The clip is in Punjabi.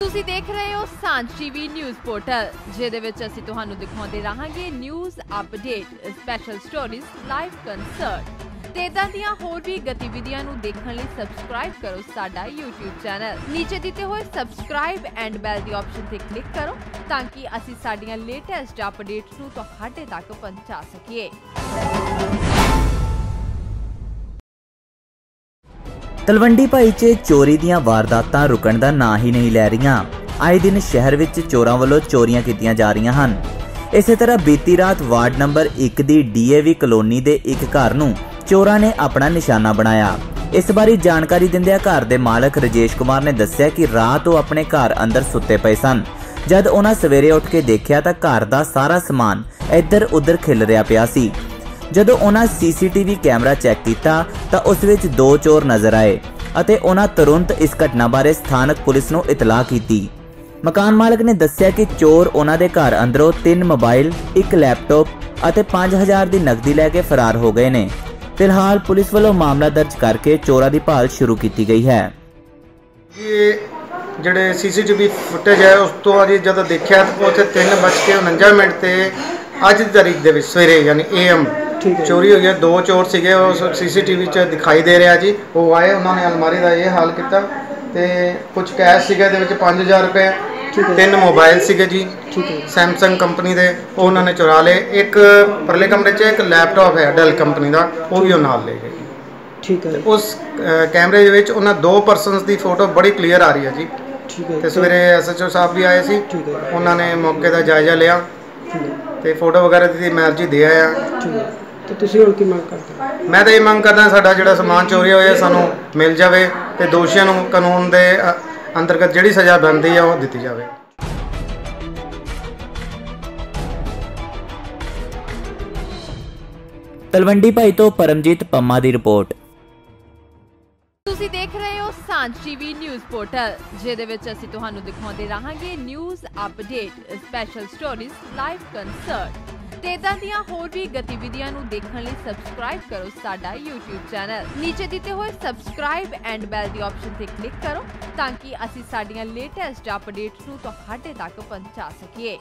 ਤੁਸੀਂ ਦੇਖ ਰਹੇ ਹੋ ਸਾਂਝ ਟੀਵੀ ਨਿਊਜ਼ ਪੋਰਟਲ, ਜਿਹਦੇ ਵਿੱਚ ਅਸੀਂ ਤੁਹਾਨੂੰ ਦਿਖਾਉਂਦੇ ਰਹਾਂਗੇ news update special stories live concert ਤੇ ਇਦਾਂ ਦੀਆਂ ਹੋਰ ਵੀ ਗਤੀਵਿਧੀਆਂ ਨੂੰ ਦੇਖਣ ਲਈ ਸਬਸਕ੍ਰਾਈਬ ਕਰੋ ਸਾਡਾ YouTube ਚੈਨਲ ਨੀਚੇ ਦਿੱਤੇ ਹੋਏ ਸਬਸਕ੍ਰਾਈਬ ਐਂਡ ਬੈਲ ਦੀ ਆਪਸ਼ਨ ਤੇ ਕਲਿੱਕ ਕਰੋ ਤਾਂ ਕਿ ਅਸੀਂ ਸਾਡੀਆਂ ਲੇਟੈਸਟ ਅਪਡੇਟਸ ਨੂੰ ਤੁਹਾਡੇ ਤੱਕ ਪਹੁੰਚਾ ਸਕੀਏ। ਤਲਵੰਡੀ ਭਾਈ ਚੋਰੀ ਦੀਆਂ ਵਾਰਦਾਤਾਂ ਰੁਕਣ ਦਾ ਨਾਂ ਹੀ ਨਹੀਂ ਲੈ ਰਹੀਆਂ। ਆਏ ਦਿਨ ਸ਼ਹਿਰ ਵਿੱਚ ਚੋਰਾਂ ਵੱਲੋਂ ਚੋਰੀਆਂ ਕੀਤੀਆਂ ਜਾ ਰਹੀਆਂ ਹਨ। ਇਸੇ ਤਰ੍ਹਾਂ ਬੀਤੀ ਰਾਤ ਵਾਰਡ ਨੰਬਰ 1 ਦੀ ਡੀਏਵੀ ਕਲੋਨੀ ਦੇ ਇੱਕ ਘਰ ਨੂੰ ਚੋਰਾਂ ਨੇ ਆਪਣਾ ਨਿਸ਼ਾਨਾ ਬਣਾਇਆ। ਇਸ ਬਾਰੇ ਜਾਣਕਾਰੀ ਦਿੰਦਿਆਂ ਘਰ ਦੇ ਮਾਲਕ ਰਜੇਸ਼ ਕੁਮਾਰ ਨੇ ਦੱਸਿਆ ਕਿ ਰਾਤ ਉਹ ਆਪਣੇ ਘਰ ਅੰਦਰ ਸੁੱਤੇ ਪਏ ਸਨ। ਜਦ ਉਹਨਾਂ ਸਵੇਰੇ ਉੱਠ ਕੇ ਦੇਖਿਆ ਤਾਂ ਘਰ ਦਾ ਸਾਰਾ ਸਮਾਨ ਇੱਧਰ ਉੱਧਰ ਖਿਲ ਰਿਹਾ ਪਿਆ ਸੀ। ਜਦੋਂ ਉਹਨਾਂ ਸੀਸੀਟੀਵੀ ਕੈਮਰਾ ਚੈੱਕ ਕੀਤਾ ਤਾਂ ਉਸ ਵਿੱਚ ਦੋ ਚੋਰ ਨਜ਼ਰ ਆਏ ਅਤੇ ਉਹਨਾਂ ਤੁਰੰਤ ਇਸ ਘਟਨਾ ਬਾਰੇ ਸਥਾਨਕ ਪੁਲਿਸ ਨੂੰ ਇਤਲਾਹ ਕੀਤੀ। ਮਕਾਨ ਮਾਲਕ ਨੇ ਦੱਸਿਆ ਕਿ ਚੋਰ ਉਹਨਾਂ ਦੇ ਘਰ ਅੰਦਰੋਂ ਤਿੰਨ ਮੋਬਾਈਲ, ਇੱਕ ਲੈਪਟਾਪ ਅਤੇ 5000 ਦੀ ਨਕਦੀ ਲੈ ਕੇ ਫਰਾਰ ਹੋ ਗਏ ਨੇ। ਫਿਲਹਾਲ ਪੁਲਿਸ ਵੱਲੋਂ ਮਾਮਲਾ ਦਰਜ ਕਰਕੇ ਚੋਰਾਂ ਦੀ ਭਾਲ ਸ਼ੁਰੂ ਕੀਤੀ ਗਈ ਹੈ। ਇਹ ਜਿਹੜੇ ਸੀਸੀਟੀਵੀ ਫੁਟੇਜ ਹੈ, ਉਸ ਤੋਂ ਬਾਅਦ ਜਦੋਂ ਦੇਖਿਆ ਤਾਂ ਉੱਥੇ 3:49 ਮਿੰਟ ਤੇ ਅੱਜ ਦੀ ਤਾਰੀਖ ਦੇ ਵਿੱਚ ਸਵੇਰੇ, ਯਾਨੀ ਏਐਮ ਚੋਰੀ ਹੋਈ ਹੈ ਦੋ ਚੋਰ ਸੀਗੇ ਉਹ ਸੀਸੀਟੀਵੀ 'ਚ ਦਿਖਾਈ ਦੇ ਰਿਹਾ ਜੀ। ਉਹ ਆਏ ਉਹਨਾਂ ਨੇ ਅਲਮਾਰੀ ਦਾ ਇਹ ਹਾਲ ਕੀਤਾ ਤੇ ਕੁਝ ਕੈਸ਼ ਸੀਗਾ ਇਹਦੇ ਵਿੱਚ 5000 ਰੁਪਏ ਤਿੰਨ ਮੋਬਾਈਲ ਸੀਗੇ ਜੀ। ਸੈਮਸੰਗ ਕੰਪਨੀ ਦੇ ਉਹ ਉਹਨਾਂ ਨੇ ਚੁਰਾ ਲਏ। ਇੱਕ ਪਰਲੇ ਕਮਰੇ 'ਚ ਇੱਕ ਲੈਪਟਾਪ ਹੈ ਡੈਲ ਕੰਪਨੀ ਦਾ ਉਹ ਵੀ ਉਹ ਨਾਲ ਲੈ ਗਏ। ਠੀਕ ਹੈ। ਉਸ ਕੈਮਰੇ ਦੇ ਵਿੱਚ ਉਹਨਾਂ ਦੋ ਪਰਸਨਸ ਦੀ ਫੋਟੋ ਬੜੀ ਕਲੀਅਰ ਆ ਰਹੀ ਹੈ ਜੀ। ਠੀਕ ਹੈ। ਤੇ ਸਵੇਰੇ ਐਸਐਚਓ ਸਾਹਿਬ ਵੀ ਆਏ ਸੀ। ਠੀਕ ਹੈ। ਉਹਨਾਂ ਨੇ ਮੌਕੇ ਦਾ ਜਾਇਜ਼ਾ ਲਿਆ। ਠੀਕ ਹੈ। ਤੇ ਫੋਟੋ ਵਗੈਰਾ ਦੀ ਮਰਜ਼ੀ ਦੇ ਆਇਆ। ਠੀਕ ਹੈ। ਤੇ ਤੁਸੀਂ ਹੁਣ ਕੀ ਮੰਗ ਕਰਦੇ ਹੋ? ਮੈਂ ਤਾਂ ਇਹ ਮੰਗ ਕਰਦਾ ਸਾਡਾ ਜਿਹੜਾ ਸਮਾਨ ਚੋਰੀ ਹੋਇਆ ਸਾਨੂੰ ਮਿਲ ਜਾਵੇ ਤੇ ਦੋਸ਼ੀਆਂ ਨੂੰ ਕਾਨੂੰਨ ਦੇ ਅ, ਅੰਤਰਗਤ ਜਿਹੜੀ ਸਜ਼ਾ ਬਣਦੀ ਹੈ ਉਹ ਦਿੱਤੀ ਜਾਵੇ। ਤਲਵੰਡੀ ਭਾਈ ਤੋਂ ਪਰਮਜੀਤ ਪੰਮਾ ਦੀ ਰਿਪੋਰਟ। ਤੁਸੀਂ ਦੇਖ ਰਹੇ ਹੋ ਸਾਂਝ ਟੀਵੀ ਨਿਊਜ਼ ਪੋਰਟਲ ਜਿਹਦੇ ਵਿੱਚ ਅਸੀਂ ਤੁਹਾਨੂੰ ਦਿਖਾਉਂਦੇ ਰਹਾਂਗੇ news update special stories live concert ਤੇ ਇਦਾਂ ਦੀਆਂ ਹੋਰ ਵੀ ਗਤੀਵਿਧੀਆਂ ਨੂੰ ਦੇਖਣ ਲਈ ਸਬਸਕ੍ਰਾਈਬ ਕਰੋ ਸਾਡਾ YouTube ਚੈਨਲ ਨੀਚੇ ਦਿੱਤੇ ਹੋਏ ਸਬਸਕ੍ਰਾਈਬ ਐਂਡ ਬੈਲ ਦੀ ਆਪਸ਼ਨ ਤੇ ਕਲਿੱਕ ਕਰੋ ਤਾਂ ਕਿ ਅਸੀਂ ਸਾਡੀਆਂ ਲੇਟੈਸਟ ਅਪਡੇਟਸ ਨੂੰ ਤੁਹਾਡੇ ਤੱਕ ਪਹੁੰਚਾ ਸਕੀਏ।